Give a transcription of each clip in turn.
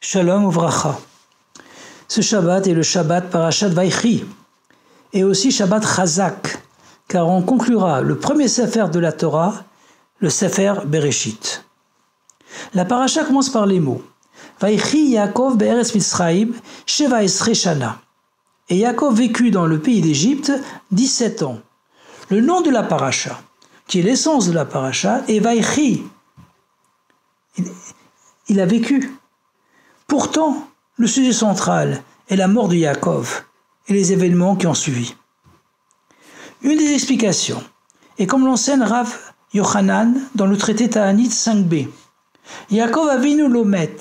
Shalom Uvracha. Ce Shabbat est le Shabbat Parashat Vaichi et aussi Shabbat Chazak, car on conclura le premier Sefer de la Torah, le Sefer Bereshit. La paracha commence par les mots Vaichi Yaakov Be'eretz Mitzrayim Sheva. Et Yaakov vécut dans le pays d'Égypte 17 ans. Le nom de la paracha, qui est l'essence de la paracha, est Vaichi. Il a vécu. Pourtant, le sujet central est la mort de Yaakov et les événements qui ont suivi. Une des explications est comme l'enseigne Rav Yochanan dans le traité Ta'anit 5b. Yaakov avinu lomet,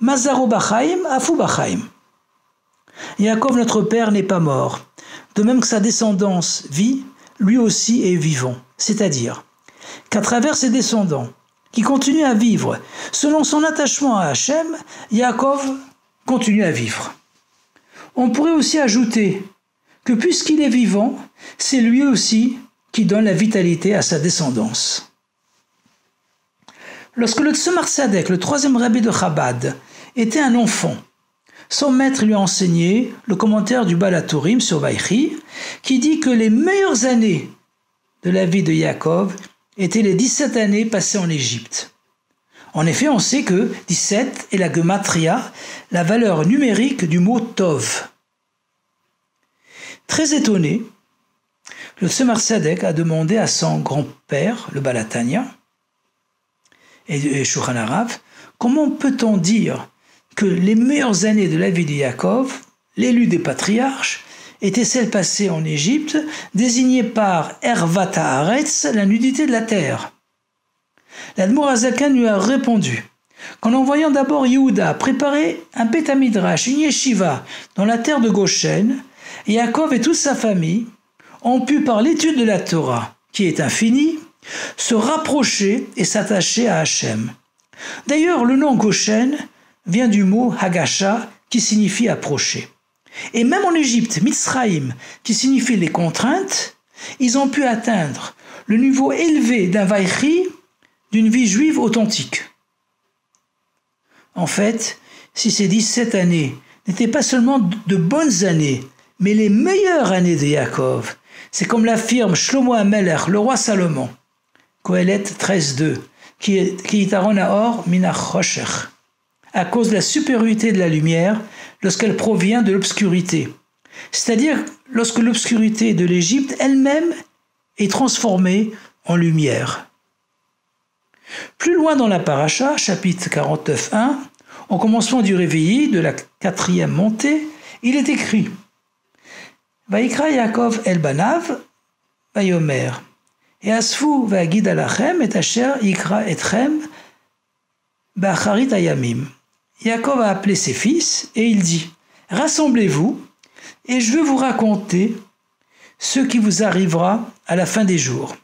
mazaro bachaim, afu bachaim. Yaakov, notre père, n'est pas mort, de même que sa descendance vit, lui aussi est vivant. C'est-à-dire qu'à travers ses descendants, qui continue à vivre. Selon son attachement à Hachem, Yaakov continue à vivre. On pourrait aussi ajouter que puisqu'il est vivant, c'est lui aussi qui donne la vitalité à sa descendance. Lorsque le Tzemar Sadek, le troisième rabbi de Chabad, était un enfant, son maître lui a enseigné le commentaire du Balatourim sur Vaïchi, qui dit que les meilleures années de la vie de Yaakov étaient les 17 années passées en Égypte. En effet, on sait que 17 est la gematria, la valeur numérique du mot Tov. Très étonné, le Tzemar Sadek a demandé à son grand-père, le Balatania, et Shulchan Arav, comment peut-on dire que les meilleures années de la vie de Yaakov, l'élu des patriarches, étaient celles passées en Égypte, désignées par Ervata Aretz, la nudité de la terre. L'Admour Azakan lui a répondu qu'en envoyant d'abord Yehuda préparer un pétamidrash, une yeshiva, dans la terre de Goshen, Yaakov et toute sa famille ont pu, par l'étude de la Torah, qui est infinie, se rapprocher et s'attacher à Hachem. D'ailleurs, le nom Goshen vient du mot Hagasha, qui signifie approcher. Et même en Égypte, Mitzraïm, qui signifie les contraintes, ils ont pu atteindre le niveau élevé d'un vaïchi d'une vie juive authentique. En fait, si ces 17 années n'étaient pas seulement de bonnes années, mais les meilleures années de Yaakov, c'est comme l'affirme Shlomo Ameler, le roi Salomon, Kohelet 13.2, qui est Or Minach à cause de la supériorité de la lumière lorsqu'elle provient de l'obscurité. C'est-à-dire lorsque l'obscurité de l'Égypte elle-même est transformée en lumière. Plus loin dans la paracha, chapitre 49.1, au commencement du réveillé de la quatrième montée, il est écrit Vaikra Yaakov el Banav, Vayomer, et Asfu alachem et Asher Ikra etchem, Bacharit Ayamim. Jacob a appelé ses fils et il dit Rassemblez-vous et je veux vous raconter ce qui vous arrivera à la fin des jours.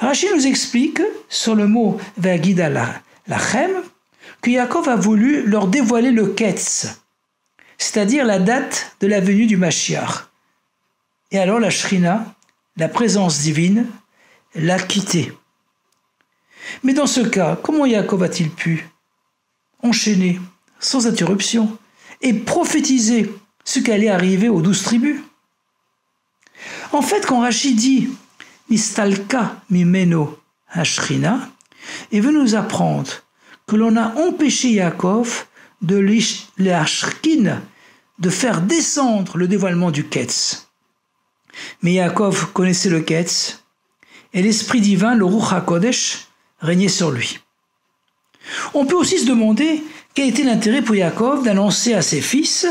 Rachid nous explique sur le mot Vagida Lachem que Jacob a voulu leur dévoiler le Ketz, c'est-à-dire la date de la venue du Mashiach. Et alors la Shrina, la présence divine, l'a quitté. Mais dans ce cas, comment Jacob a-t-il pu enchaîner, sans interruption, et prophétiser ce qui allait arriver aux douze tribus. En fait, quand Rachid dit Nistalka mimeno hashrina, il veut nous apprendre que l'on a empêché Yaakov de l'ashkin, de faire descendre le dévoilement du Ketz. Mais Yaakov connaissait le Ketz, et l'Esprit divin, le Ruach HaKodesh, régnait sur lui. On peut aussi se demander quel était l'intérêt pour Yaakov d'annoncer à ses fils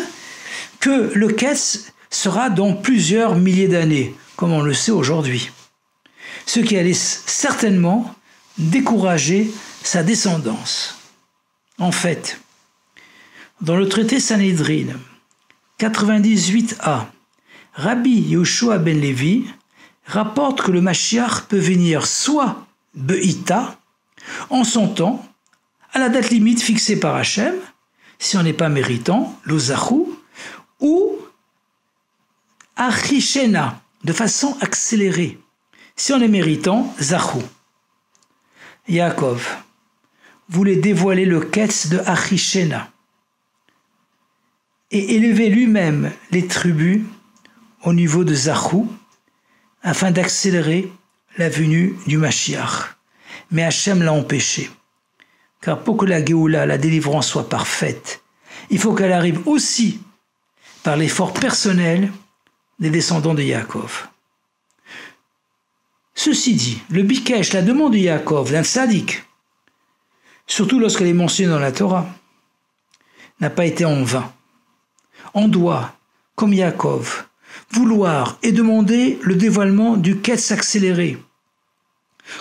que le Ketz sera dans plusieurs milliers d'années, comme on le sait aujourd'hui. Ce qui allait certainement décourager sa descendance. En fait, dans le traité Sanhedrin 98a, Rabbi Yoshua ben Levi rapporte que le Mashiach peut venir soit Beïta, en son temps, la date limite fixée par Hachem, si on n'est pas méritant, l'Ozahou, ou Achishena, de façon accélérée, si on est méritant, Zahou. Yaakov voulait dévoiler le Ketz de Achishena, et élevé lui-même les tribus au niveau de Zahou afin d'accélérer la venue du Mashiach. Mais Hachem l'a empêché. Car pour que la Géoula, la délivrance soit parfaite, il faut qu'elle arrive aussi par l'effort personnel des descendants de Yaakov. Ceci dit, le Bikesh, la demande de Yaakov, d'un sadique, surtout lorsqu'elle est mentionnée dans la Torah, n'a pas été en vain. On doit, comme Yaakov, vouloir et demander le dévoilement du Ketz accéléré,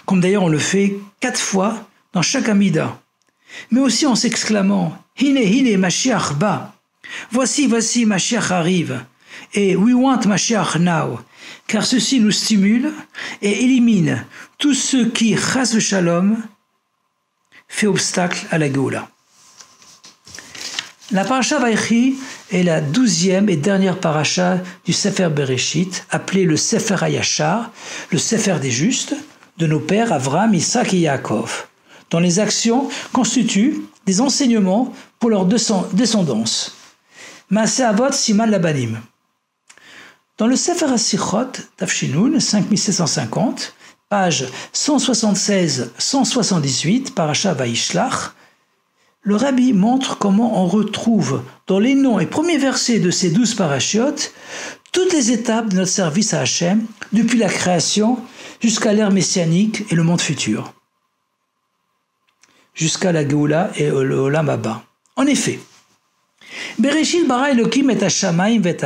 comme d'ailleurs on le fait quatre fois dans chaque Amida, mais aussi en s'exclamant Hine, hine, Mashiach ba. Voici, voici, Mashiach arrive. Et we want Mashiach now. Car ceci nous stimule et élimine tout ce qui, chas shalom, fait obstacle à la Géoula. La paracha Vaïchi est la douzième et dernière paracha du Sefer Bereshit, appelé le Sefer Hayashar, le Sefer des justes, de nos pères Avram, Isaac et Yaakov, dont les actions constituent des enseignements pour leur descendance. Siman Labanim. Dans le Sefer HaSichot, Tafshinoun, 5750, page 176-178, Paracha Vaishlach, le rabbi montre comment on retrouve dans les noms et premiers versets de ces douze parachiotes toutes les étapes de notre service à Hachem, depuis la création jusqu'à l'ère messianique et le monde futur, jusqu'à la Géoula et le Olam Abba. En effet, Bereshit bara Elohim et Hashamaim vet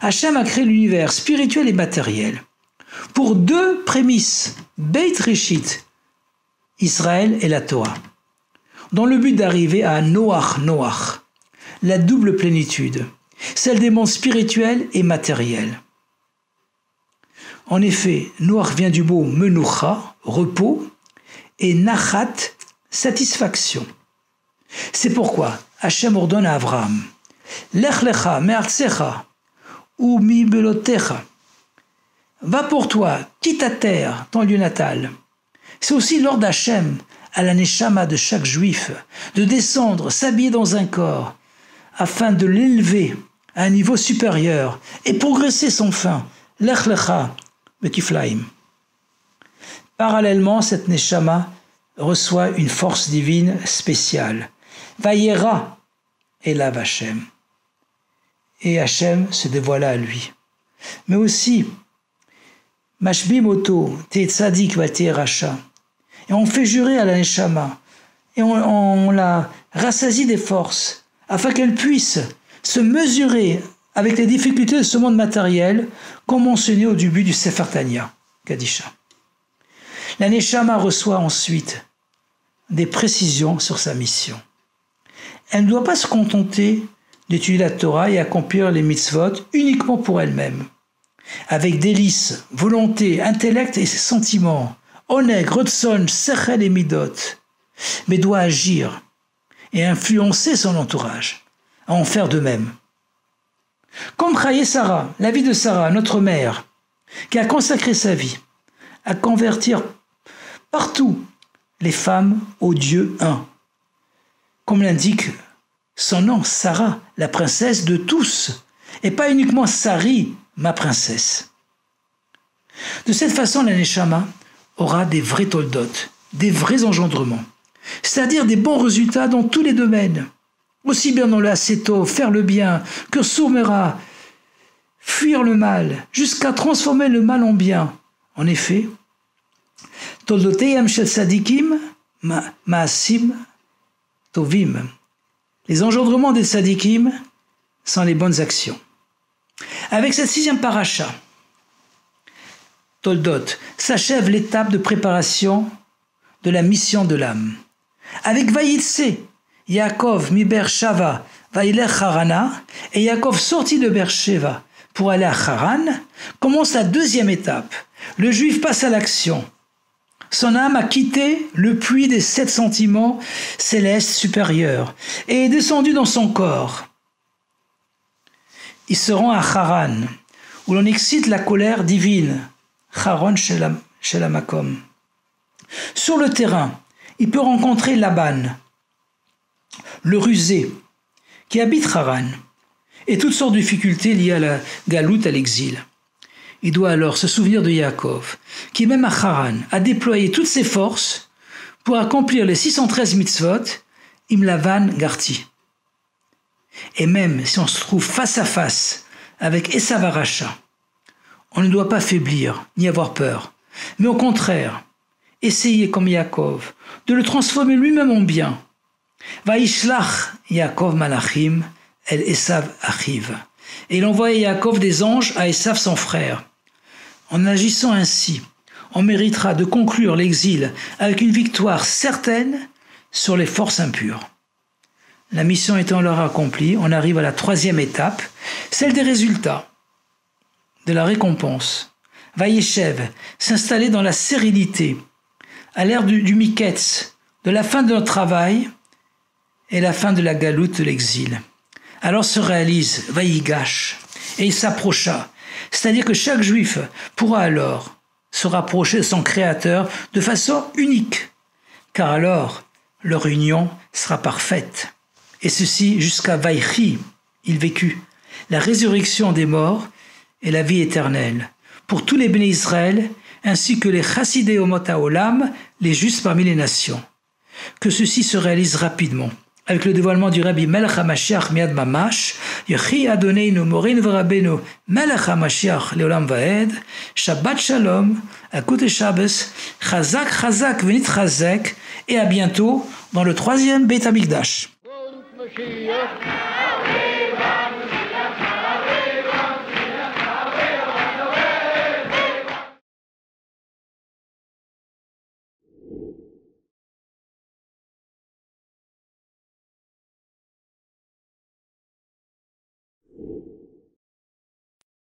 Hachem a créé l'univers spirituel et matériel pour deux prémices, Beit Rishit, Israël et la Torah dans le but d'arriver à Noach Noach, la double plénitude, celle des mondes spirituels et matériels. En effet, Noach vient du mot menucha, repos, et nachat, satisfaction. C'est pourquoi Hachem ordonne à Abraham Lech lecha ou mi. Va pour toi, quitte ta terre, ton lieu natal. C'est aussi l'ordre d'Hachem à la neshama de chaque juif de descendre, s'habiller dans un corps, afin de l'élever à un niveau supérieur et progresser sans fin. Lech lecha. Parallèlement, cette neshama reçoit une force divine spéciale. Vayera la Hachem. Et Hachem se dévoila à lui. Mais aussi, Mashbimoto, te tzadik va et on fait jurer à la Neshama, et on, la rassasie des forces, afin qu'elle puisse se mesurer avec les difficultés de ce monde matériel, comme mentionné au début du Sefer Tanya, Kadisha. La Neshama reçoit ensuite des précisions sur sa mission. Elle ne doit pas se contenter d'étudier la Torah et accomplir les mitzvot uniquement pour elle-même. Avec délice, volonté, intellect et sentiments, Oneg, Rotson, Sechel et Midot, mais doit agir et influencer son entourage à en faire de même. Comme Chaye Sarah, la vie de Sarah, notre mère, qui a consacré sa vie à convertir partout les femmes au Dieu un. Comme l'indique son nom, Sarah, la princesse de tous, et pas uniquement Sari, ma princesse. De cette façon, la Neshama aura des vrais toldotes, des vrais engendrements, c'est-à-dire des bons résultats dans tous les domaines, aussi bien dans le faire le bien, que soumera, fuir le mal, jusqu'à transformer le mal en bien. En effet, toldoteyam shel sadikim maasim tovim. Les engendrements des sadikim sont les bonnes actions. Avec cette sixième paracha, Toldot, s'achève l'étape de préparation de la mission de l'âme. Avec Vaïtse, Yaakov mi Shava, Vaïlech Harana, et Yaakov sorti de Bersheva pour aller à Haran, commence la deuxième étape. Le juif passe à l'action. Son âme a quitté le puits des sept sentiments célestes supérieurs et est descendu dans son corps. Il se rend à Haran, où l'on excite la colère divine, Charon Shelamakom. Sur le terrain, il peut rencontrer Laban, le rusé, qui habite Haran, et toutes sortes de difficultés liées à la galoute, à l'exil. Il doit alors se souvenir de Yaakov, qui même à Haran a déployé toutes ses forces pour accomplir les 613 mitzvot, Imlavan Garti. Et même si on se trouve face à face avec Esav Aracha, on ne doit pas faiblir ni avoir peur, mais au contraire, essayer comme Yaakov de le transformer lui-même en bien. Vaishlach Yaakov Malachim el Esav Achiv. Et il envoya Yaakov des anges à Esav son frère. En agissant ainsi, on méritera de conclure l'exil avec une victoire certaine sur les forces impures. La mission étant alors accomplie, on arrive à la troisième étape, celle des résultats, de la récompense. Vaïechev, s'installer dans la sérénité, à l'ère du, du de la fin de notre travail et la fin de la galoute de l'exil. Alors se réalise Vaïgash, et il s'approcha. C'est-à-dire que chaque juif pourra alors se rapprocher de son Créateur de façon unique, car alors leur union sera parfaite. Et ceci jusqu'à Vaïchi, il vécut, la résurrection des morts et la vie éternelle, pour tous les bénis Israël, ainsi que les chassidés omota olam, les justes parmi les nations. Que ceci se réalise rapidement. Avec le dévoilement du Rabbi Melech HaMashiach Miad Mamash, Yechi Adoneinu Morin V'Rabbeinu Melech HaMashiach Leolam Vaed, Shabbat Shalom, Akut Shabbos, Chazak Chazak Venit Chazek, et à bientôt dans le troisième Beit HaMikdash.